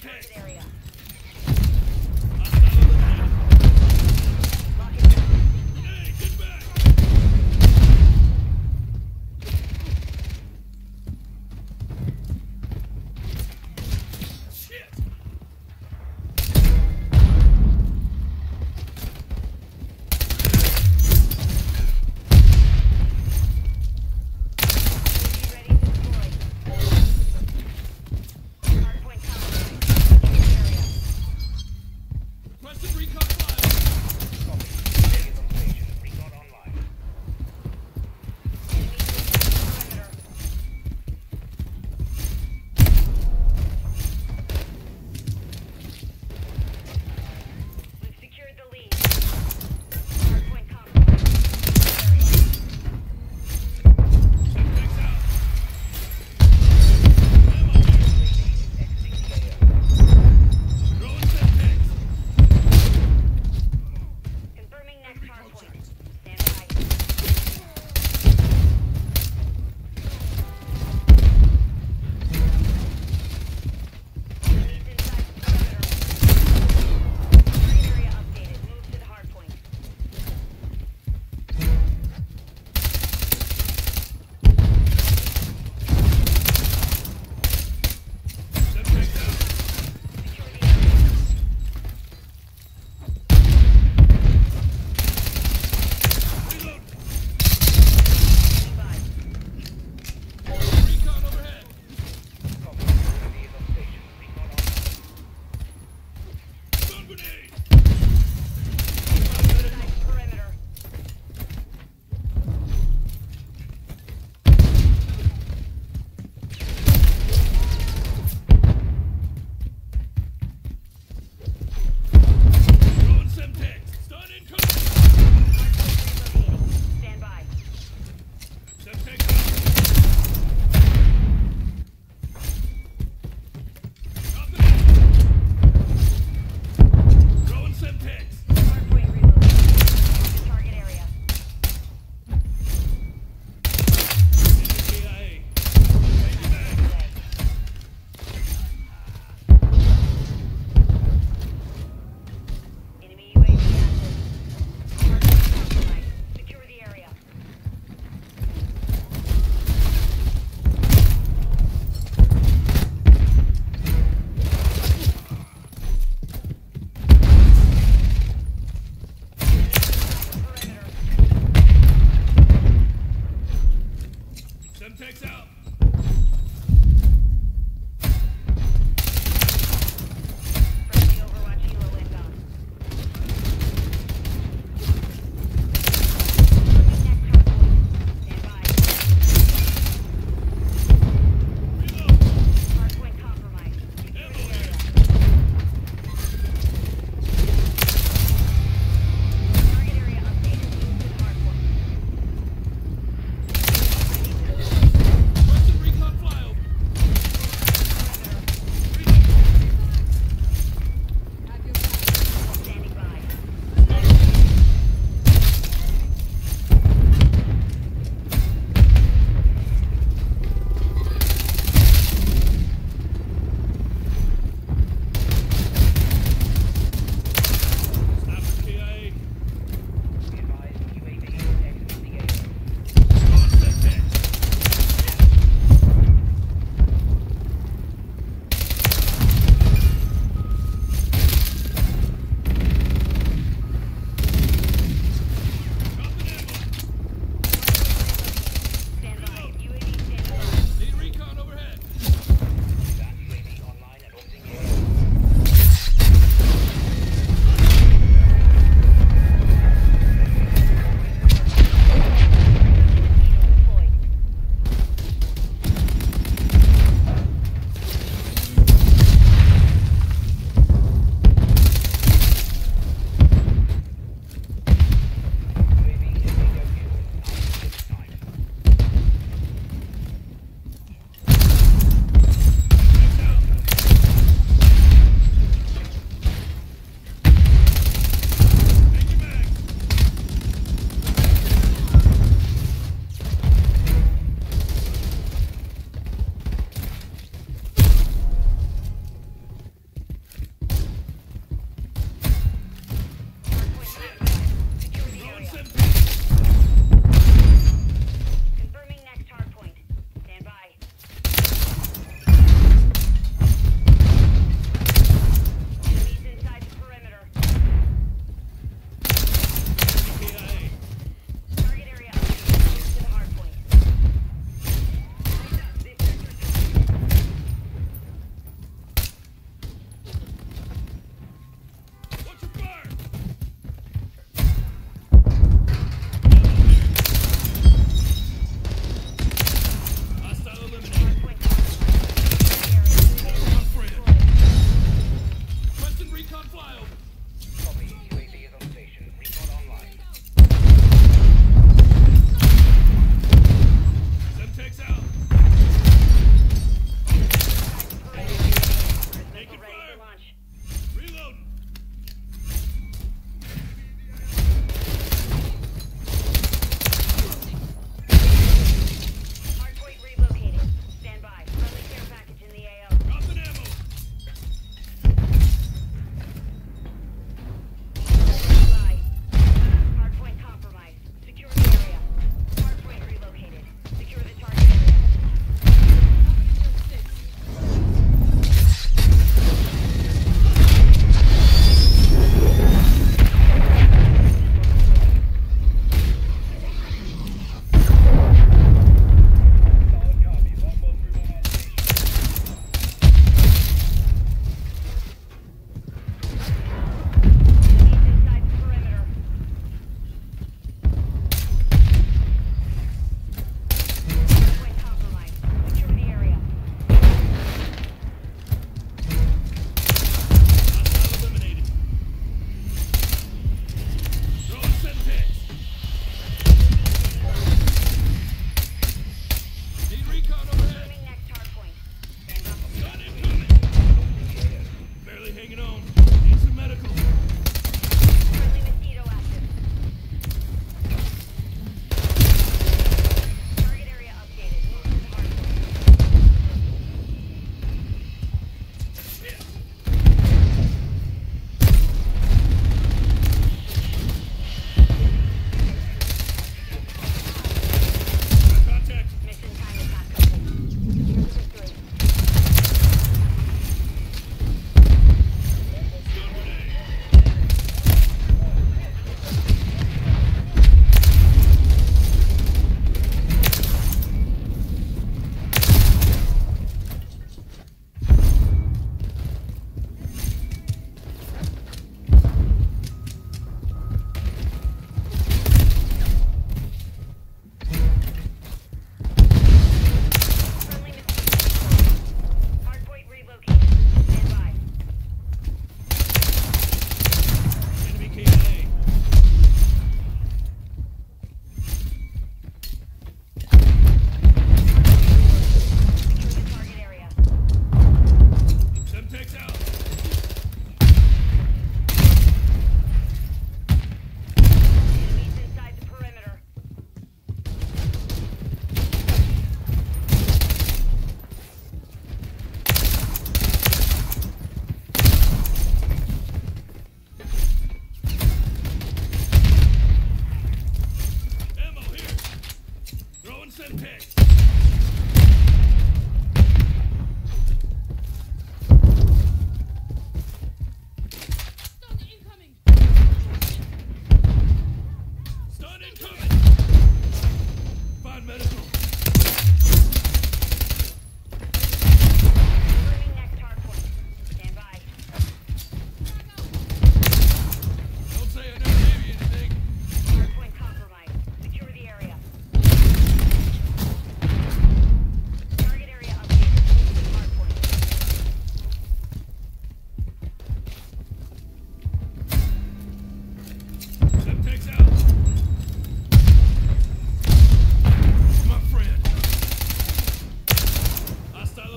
Contact. area.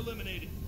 eliminated.